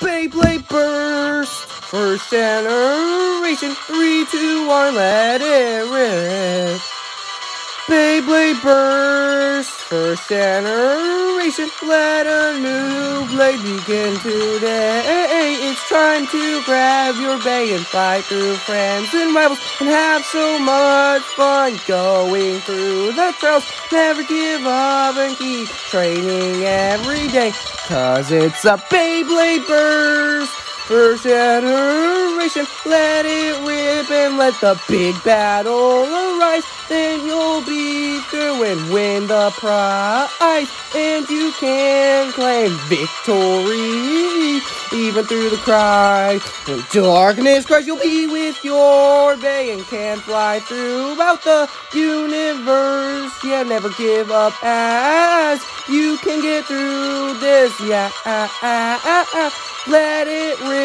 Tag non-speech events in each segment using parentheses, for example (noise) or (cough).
Beyblade Burst! First generation, three, two, one, let it rip. Beyblade Burst! First generation, let a new blade begin today. It's time to grab your bey and fight through friends and rivals and have so much fun going through the trails. Never give up and keep training every day. Cause it's a Beyblade Burst! First generation, let it rip and let the big battle arise. Then you'll be through and win the prize. And you can claim victory, even through the cry. When darkness cries, you'll be with your bey and can fly throughout the universe. Yeah, never give up as you can get through this. Yeah, let it rip.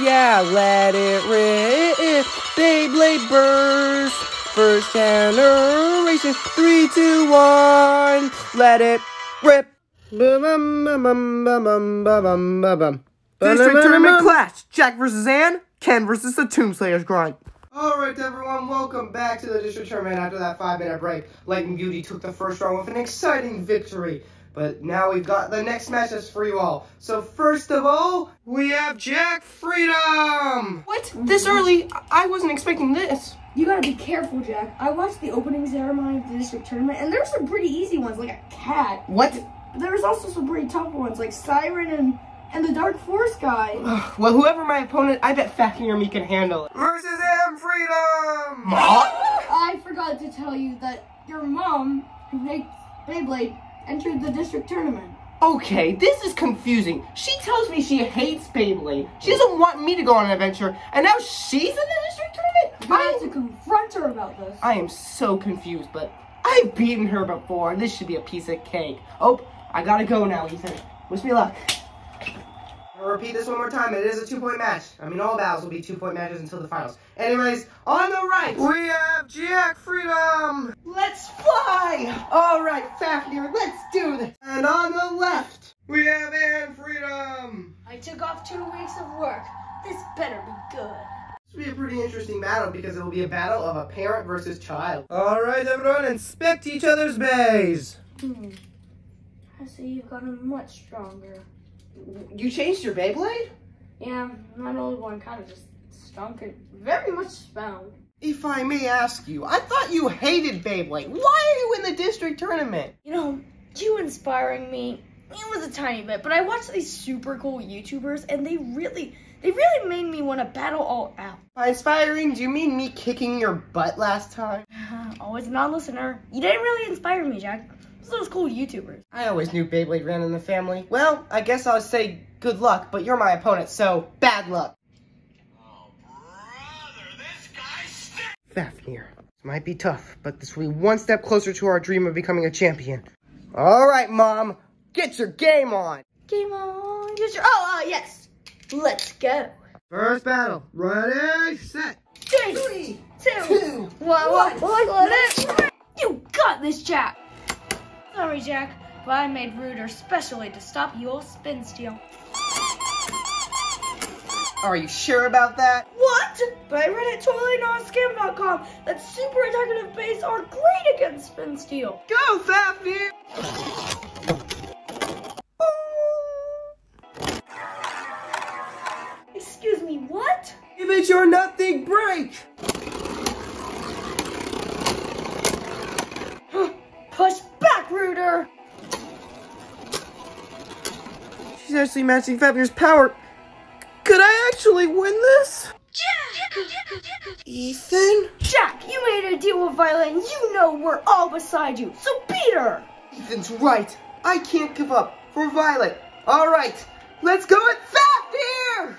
Yeah, let it rip. Beyblade burst. First generation. Three, two, one. Let it rip. Bum, bum, bum, bum, bum, bum, bum, bum. District Tournament Clash. Jack versus Anne. Ken versus the Tombslayer's Grind. Alright everyone, welcome back to the district tournament after that five minute break. Lightning Beauty took the first round with an exciting victory. But now we've got the next matches for you all. So first of all, we have Jack Freedom! What? This early? I wasn't expecting this. You gotta be careful, Jack. I watched the opening ceremony of the district tournament, and there's some pretty easy ones, like a cat. What? There's also some pretty tough ones, like Siren and and the Dark Force guy. well, whoever my opponent, I bet Fafnir and me can handle it. Versus M Freedom! Mom? (laughs) I forgot to tell you that your mom, who hates Beyblade, entered the district tournament. Okay, this is confusing. She tells me she hates Beyblade. She doesn't want me to go on an adventure, and now she's in the district tournament? You have to confront her about this. I am so confused, but I've beaten her before. This should be a piece of cake. Oh, I gotta go now, Ethan. Wish me luck. I'll repeat this one more time. It is a two-point match. I mean, all battles will be two-point matches until the finals. Anyways, on the right, we have Jack Freedom! Let's fly! All right, Fafnir, let's do this. And on the left, we have Anne Freedom! I took off two weeks of work. This better be good. This will be a pretty interesting battle because it will be a battle of a parent versus child. All right, everyone, inspect each other's beys. Hmm. I see you've gotten much stronger. You changed your Beyblade? Yeah, my old one kind of just stunk and very much found. If I may ask you, I thought you hated Beyblade. Why are you in the district tournament? You know, you inspiring me, it was a tiny bit, but I watched these super cool YouTubers and they really, they really made me want to battle all out. By inspiring, do you mean me kicking your butt last time? (sighs) Always a non-listener. You didn't really inspire me, Jack. Those cool YouTubers. I always knew Beyblade ran in the family. Well, I guess I'll say good luck, but you're my opponent, so bad luck. Oh, brother, this guy stinks! Fafnir. This might be tough, but this will be one step closer to our dream of becoming a champion. All right, Mom. Get your game on. Game on. Get your... Oh, uh, yes. Let's go. First battle. Ready, set. Three, Three, two, two, one, one. one. Let it. You got this, Jack. Sorry, Jack, but I made Rooter specially to stop your spin steal. Are you sure about that? What? But I read at totalinonscam.com that super attackative beys are great against spin steal. Go, Fafnir! Matching Fafnir's power. Could I actually win this? Jack! Ethan? Jack, you made a deal with Violet and you know we're all beside you, so beat her! Ethan's right. I can't give up for Violet. All right, let's go at Fafnir!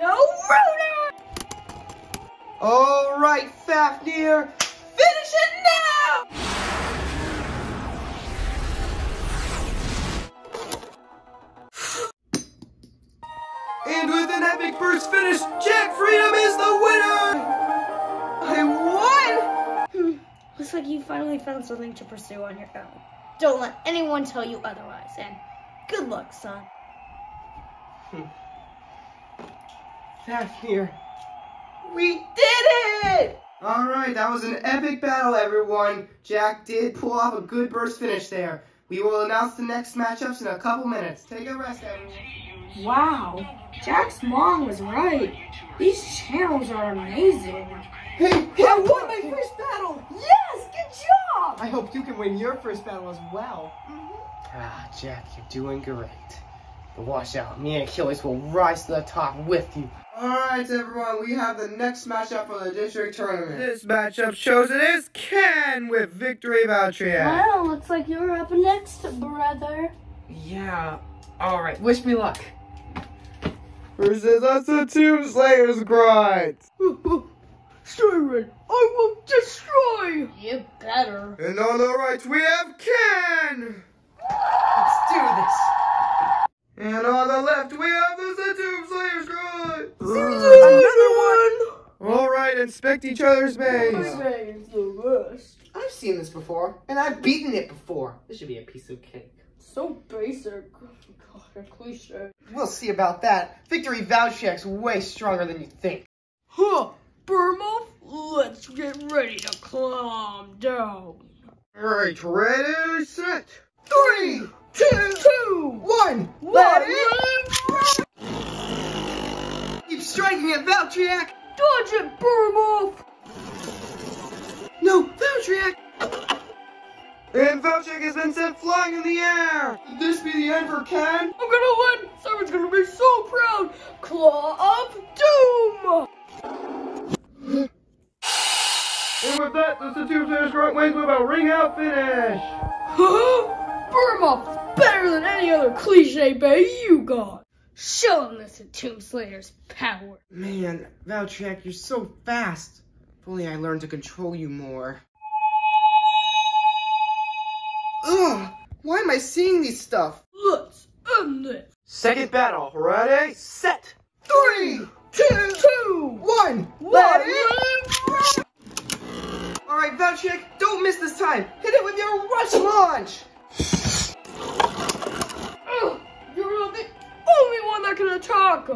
No, Rooter! All right, Fafnir, like you finally found something to pursue on your own. Don't let anyone tell you otherwise. And good luck, son. Hmm. Fafnir. We did it! Alright, that was an epic battle, everyone. Jack did pull off a good burst finish there. We will announce the next matchups in a couple minutes. Take a rest, everyone. Wow, Jack's mom was right. These channels are amazing. Hey, hey, I won my first battle! Yes, good job! I hope you can win your first battle as well. Mhm. Ah, Jack, you're doing great. But watch out, me and Achilles will rise to the top with you. Alright, everyone, we have the next matchup for the district tournament. This matchup chosen is Ken with Victory Valtryek. Well, looks like you're up next, brother. Yeah, alright, wish me luck. Versus us, the Tomb Slayers grind. Siren, I will destroy! You better. And on the right, we have Ken. Let's do this. And on the left, we have the Tomb Slayers grind. Another one! All right, inspect each other's maze. is the best. I've seen this before, and I've beaten it before. This should be a piece of cake. So basic. God, a cliche. We'll see about that. Victory Valtryek's way stronger than you think. Huh, Burma, let's get ready to calm down. All right, ready, set. Three, two, Two, one, let it Keep striking it, Valtryek! Dodge it, Burma! No, Valtryek! And Valtryek has been sent flying in the air. Could this be the end for Ken? I'm gonna win! Simon's gonna be so proud! Claw of Doom! And with that, the Tomb Slayers grind wins with a ring out finish. (gasps) Burma, better than any other cliche bey you got! Show him this Tomb Slayer's power. Man, Valtryek, you're so fast. If only I learned to control you more. Ugh! Why am I seeing these stuff? Let's end this. Second battle, ready, set. Three, two, Two, one, let let it Alright, Valtryek, don't miss this time. Hit it with your rush launch. Ugh, oh, You're the only one that can attack!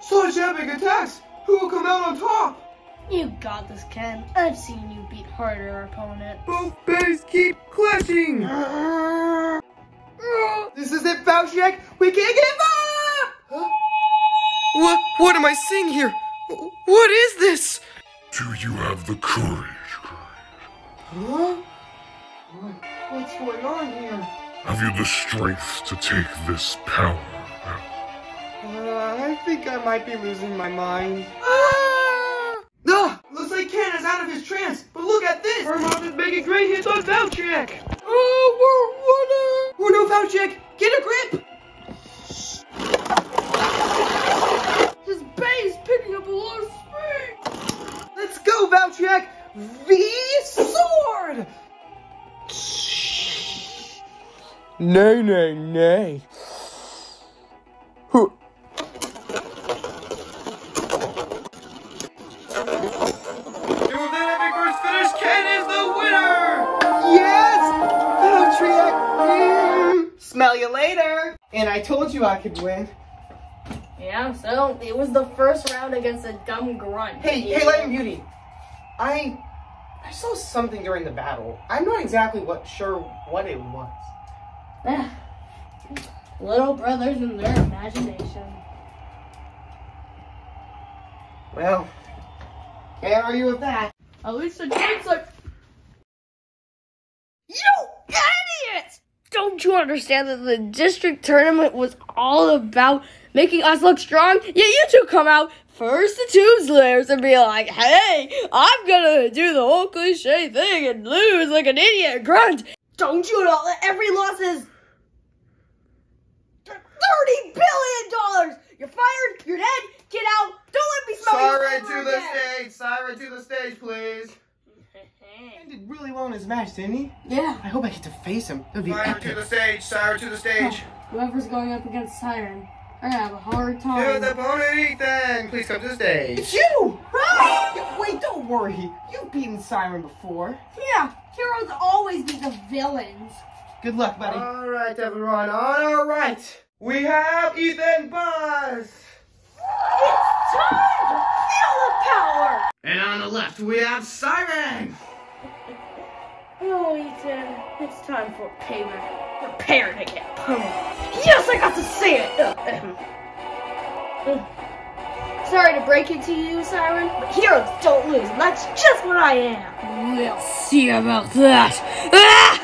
Such epic attacks. Who will come out on top? You got this, Ken. I've seen you beat harder opponents. Both beys keep clashing. This is it, Valtryek. We can't give up. Huh? What? What am I seeing here? What is this? Do you have the courage? Huh? What? What's going on here? Have you the strength to take this power? Uh, I think I might be losing my mind. Ah! Ah! Looks like Ken is out of his trance, but look at this! Hermon is making great hits on Valtryek. Oh, we're winning! Oh no, Valtryek! Get a grip! His base picking up a lot of speed! Let's go, Valtryek! V sword! Nay, nay, nay. Huh. And with that epic first finish, Ken is the winner! Yes! Smell you later! And I told you I could win. Yeah, so it was the first round against a dumb grunt. Hey, hey, Lightning Beauty. I I saw something during the battle. I'm not exactly what sure what it was. Little brothers and their imagination. Well, can't argue with that. At least the dude's like, You idiots! Don't you understand that the district tournament was all about making us look strong? Yet you two come out first the Tomb Slayers and be like, hey, I'm gonna do the whole cliche thing and lose like an idiot grunt. Don't you know that every loss is $30 billion? You're fired, you're dead, get out, don't let me smell you Siren ever to the again." stage! Siren to the stage, please! (laughs) Ken did really well in his match, didn't he? Yeah. I hope I get to face him. That would be Siren to the stage! Siren to the stage! Whoever's going up against Siren, I have a hard To time. the opponent, Ethan! Please come to the stage! It's you! Ah! Wait, don't worry. You've beaten Siren before. Yeah, Heroes always beat the villains. Good luck, buddy. All right, everyone. On our right, we have Ethan Buss. It's time to feel the power! And on the left, we have Siren. (laughs) Oh, Ethan, it's time for payment. Prepare to get pummeled. Yes, I got to say it! Mm. Sorry to break it to you, Siren, but heroes don't lose, and that's just what I am. We'll see about that. Ah!